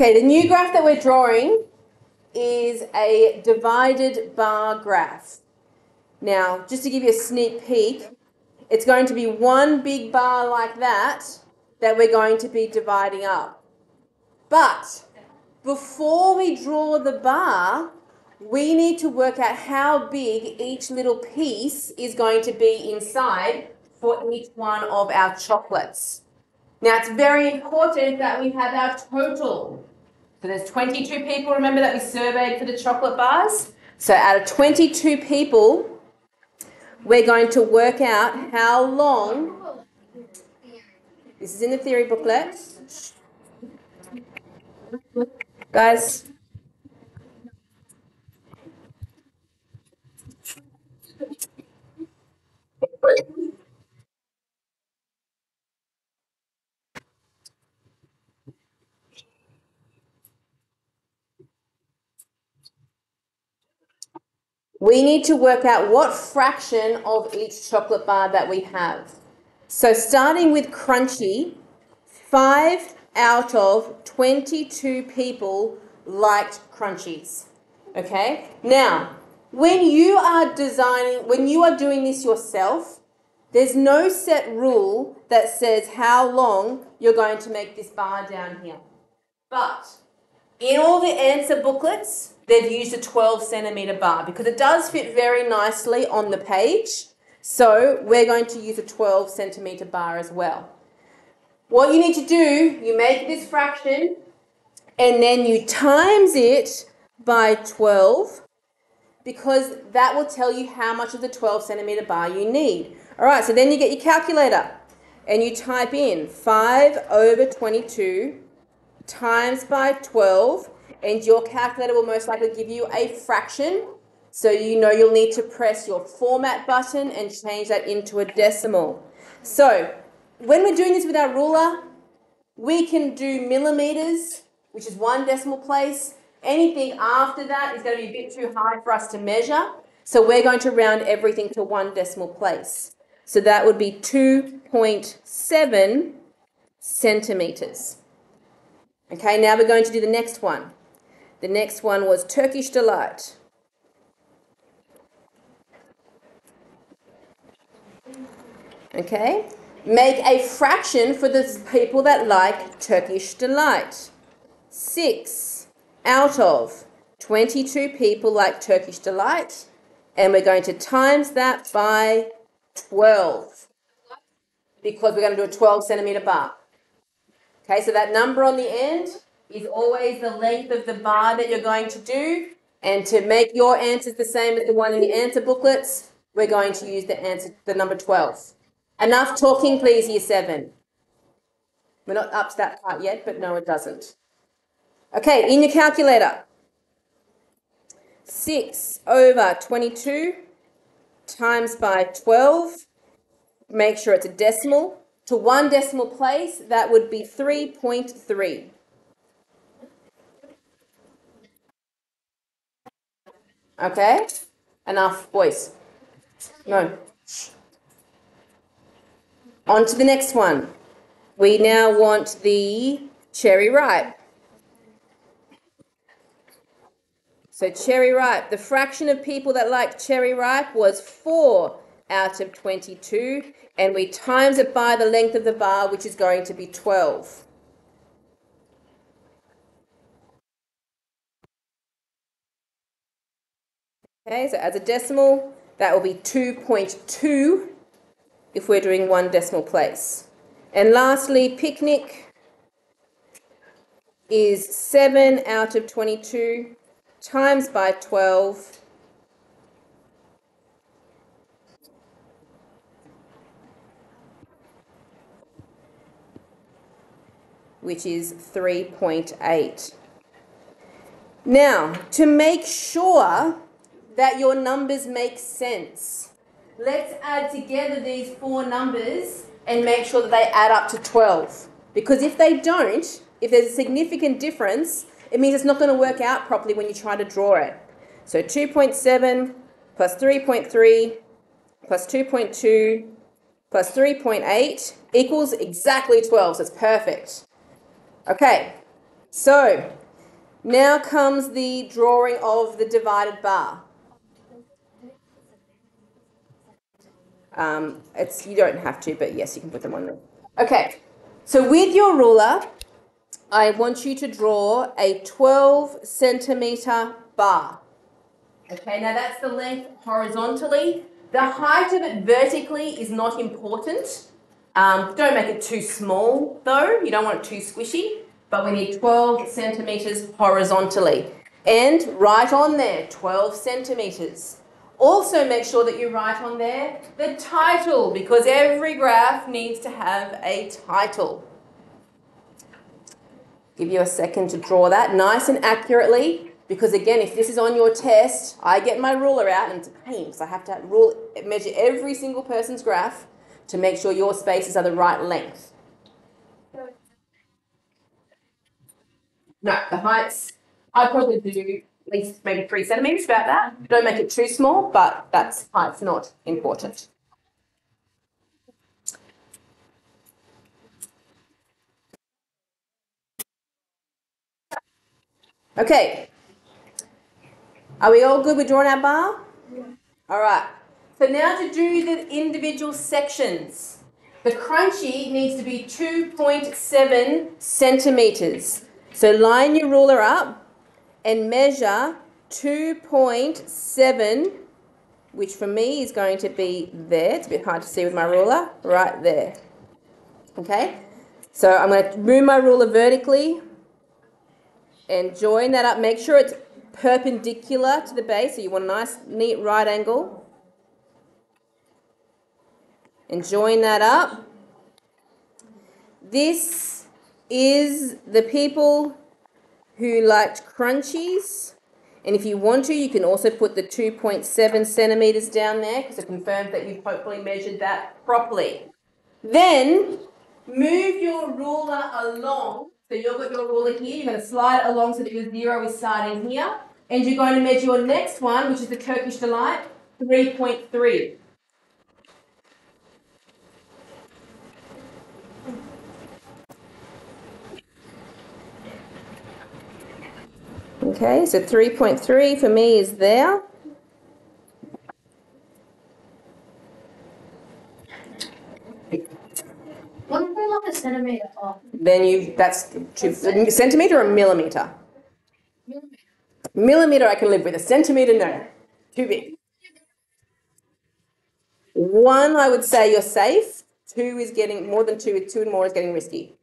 Okay, the new graph that we're drawing is a divided bar graph. Now, just to give you a sneak peek, it's going to be one big bar like that that we're going to be dividing up. But before we draw the bar, we need to work out how big each little piece is going to be inside for each one of our chocolates. Now it's very important that we have our total. So there's 22 people, remember that we surveyed for the chocolate bars? So out of 22 people, we're going to work out how long, this is in the theory booklet. Guys, we need to work out what fraction of each chocolate bar that we have. So starting with Crunchie, 5 out of 22 people liked Crunchies. Okay? Now, when you are designing, when you are doing this yourself, there's no set rule that says how long you're going to make this bar down here. But in all the answer booklets, they've used a 12 centimeter bar because it does fit very nicely on the page. So we're going to use a 12 centimeter bar as well. What you need to do, you make this fraction and then you times it by 12 because that will tell you how much of the 12 centimeter bar you need. All right, so then you get your calculator and you type in 5 over 22 times by 12 and your calculator will most likely give you a fraction. So you know you'll need to press your format button and change that into a decimal. So when we're doing this with our ruler, we can do millimeters, which is one decimal place. Anything after that is going to be a bit too high for us to measure. So we're going to round everything to one decimal place. So that would be 2.7 centimeters. Okay, now we're going to do the next one. The next one was Turkish Delight. Okay, make a fraction for the people that like Turkish Delight. Six out of 22 people like Turkish Delight, and we're going to times that by 12 because we're going to do a 12 centimeter bar. Okay, so that number on the end is always the length of the bar that you're going to do. And to make your answers the same as the one in the answer booklets, we're going to use the answer, the number 12. Enough talking, please, year seven. We're not up to that part yet, but no, it doesn't. Okay, in your calculator. 6 over 22 times by 12. Make sure it's a decimal. To one decimal place, that would be 3.3. Okay? Enough, boys. No. On to the next one. We now want the cherry ripe. So cherry ripe, the fraction of people that liked cherry ripe was 4 out of 22, and we times it by the length of the bar, which is going to be 12. Okay, so as a decimal, that will be 2.2 if we're doing one decimal place. And lastly, picnic is 7 out of 22 times by 12 which is 3.8. Now, to make sure that your numbers make sense, let's add together these four numbers and make sure that they add up to 12. Because if they don't, if there's a significant difference, it means it's not going to work out properly when you try to draw it. So 2.7 plus 3.3 plus 2.2 plus 3.8 equals exactly 12, so it's perfect. Okay, So, now comes the drawing of the divided bar. Um, it's you don't have to, but yes, you can put them on there. Okay, so with your ruler, I want you to draw a 12 centimeter bar. Okay, now that's the length horizontally. The height of it vertically is not important. Um, don't make it too small though, you don't want it too squishy, but we need 12 centimeters horizontally. And right on there, 12 centimeters. Also make sure that you write on there the title because every graph needs to have a title. Give you a second to draw that nice and accurately because again, if this is on your test, I get my ruler out and it's a pain because I have to rule, measure every single person's graph to make sure your spaces are the right length. No, the heights, I'd probably do at least maybe three centimetres, about that. Don't make it too small, but that's height's not important. Okay. Are we all good with drawing our bar? Yeah. All right. So now to do the individual sections. The Crunchie needs to be 2.7 centimetres. So line your ruler up and measure 2.7, which for me is going to be there. It's a bit hard to see with my ruler, right there. Okay? So I'm going to move my ruler vertically and join that up. Make sure it's perpendicular to the base, so you want a nice, neat right angle. And join that up. This is the people who liked Crunchies. And if you want to, you can also put the 2.7 centimetres down there because it confirms that you've hopefully measured that properly. Then move your ruler along. So you've got your ruler here, you're going to slide it along so that your zero is starting here. And you're going to measure your next one, which is the Turkish Delight, 3.3. Okay, so 3.3 for me is there. What we look a centimeter off? Then you, that's two, a centimetre or a millimetre? Millimeter. Millimetre I can live with, a centimetre no, too big. One, I would say you're safe. Two is getting, more than two, two and more is getting risky.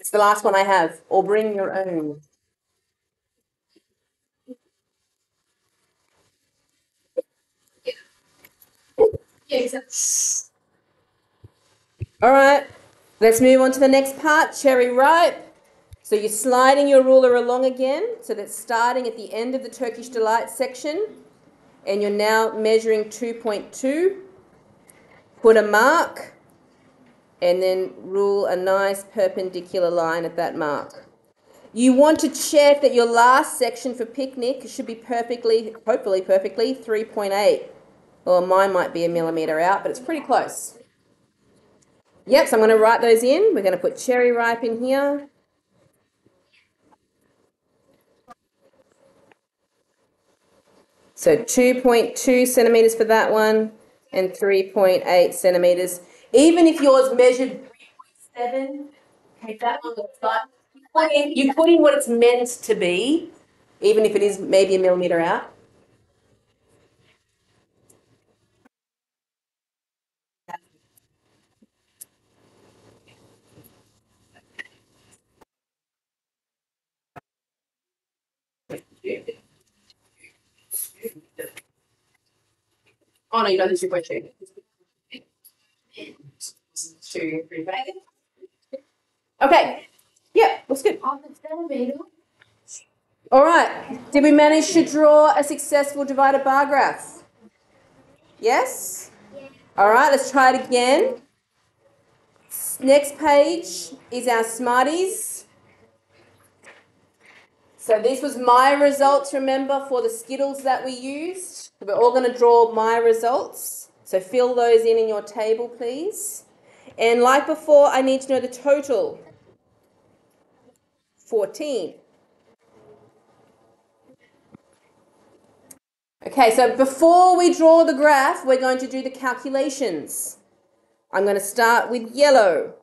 It's the last one I have. Or bring your own. Yeah. All right, let's move on to the next part, cherry ripe. So you're sliding your ruler along again, so that's starting at the end of the Turkish Delight section, and you're now measuring 2.2. Put a mark, and then rule a nice perpendicular line at that mark. You want to check that your last section for picnic should be perfectly, hopefully perfectly, 3.8. Or mine might be a millimetre out, but it's pretty close. Yep, so I'm going to write those in. We're going to put cherry ripe in here. So 2.2 centimetres for that one and 3.8 centimetres. Even if yours measured 3.7, take that one looks like you put, in, you put in what it's meant to be, even if it is maybe a millimetre out. Oh no, you don't point two. Three, five. Okay. Yeah, looks good. On the centimeter. All right. Did we manage to draw a successful divided bar graph? Yes? All right, let's try it again. Next page is our Smarties. So this was my results, remember, for the Skittles that we used. We're all going to draw my results. So fill those in in your table, please. And like before, I need to know the total. 14. Okay, so before we draw the graph, we're going to do the calculations. I'm going to start with yellow.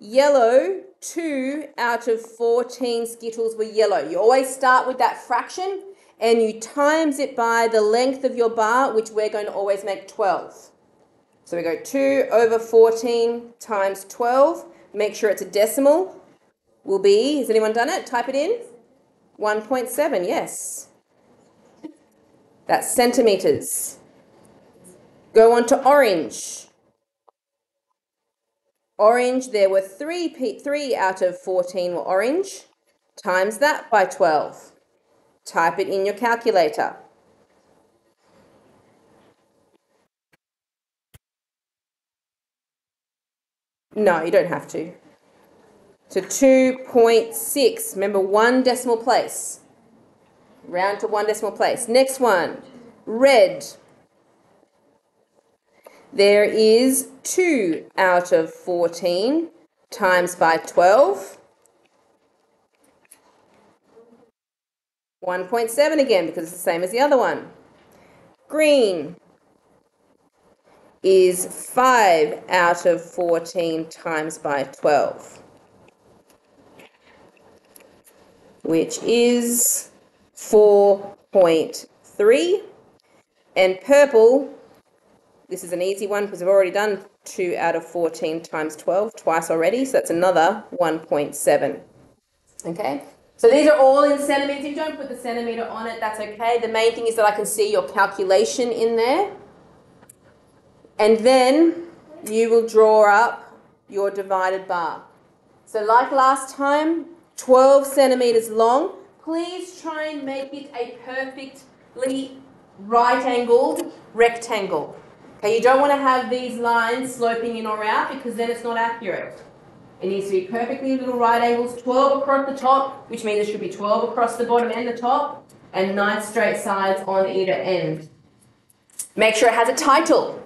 Yellow, 2 out of 14 Skittles were yellow. You always start with that fraction and you times it by the length of your bar, which we're going to always make 12. So we go 2 over 14 times 12. Make sure it's a decimal. Will be, has anyone done it? Type it in. 1.7, yes. That's centimetres. Go on to orange. Orange, there were three, three out of 14 were orange. Times that by 12. Type it in your calculator. No, you don't have to. To 2.6. Remember, one decimal place. Round to one decimal place. Next one. Red. There is 2 out of 14 times by 12. 1.7 again because it's the same as the other one. Green is 5 out of 14 times by 12, which is 4.3. And purple, this is an easy one because we've already done 2 out of 14 times 12 twice already, so that's another 1.7. Okay? So these are all in centimetres. You don't put the centimetre on it, that's okay. The main thing is that I can see your calculation in there. And then you will draw up your divided bar. So like last time, 12 centimetres long. Please try and make it a perfectly right-angled rectangle. Okay, you don't want to have these lines sloping in or out because then it's not accurate. It needs to be perfectly little right angles, 12 across the top, which means it should be 12 across the bottom and the top, and 9 straight sides on either end. Make sure it has a title.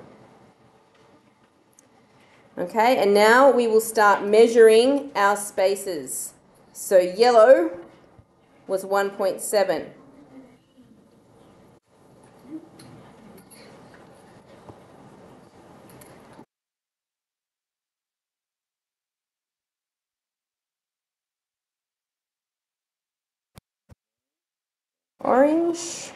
Okay, and now we will start measuring our spaces. So yellow was 1.7. orange.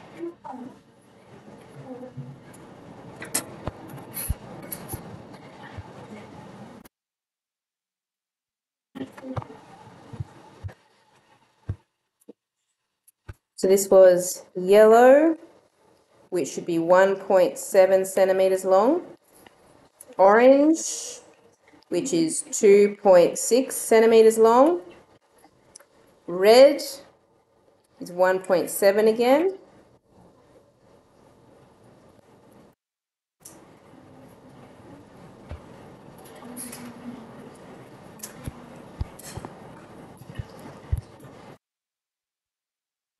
So this was yellow, which should be 1.7 centimeters long. Orange, which is 2.6 centimeters long. Red, is 1.7 again.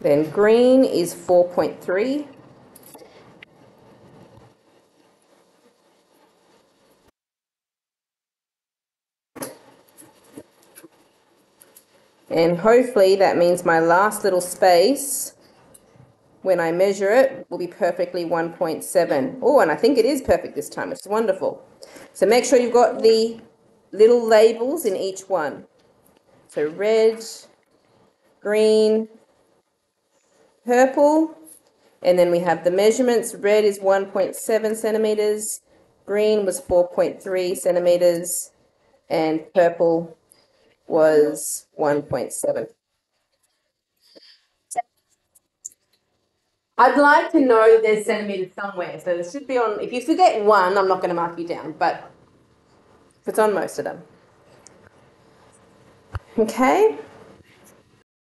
Then green is 4.3. And hopefully that means my last little space, when I measure it, will be perfectly 1.7. Oh, and I think it is perfect this time, which is wonderful. So make sure you've got the little labels in each one. So red, green, purple, and then we have the measurements. Red is 1.7 centimeters, green was 4.3 centimeters, and purple was 1.7. I'd like to know there's centimetres somewhere. So there should be on, if you forget one, I'm not going to mark you down, but it's on most of them. Okay?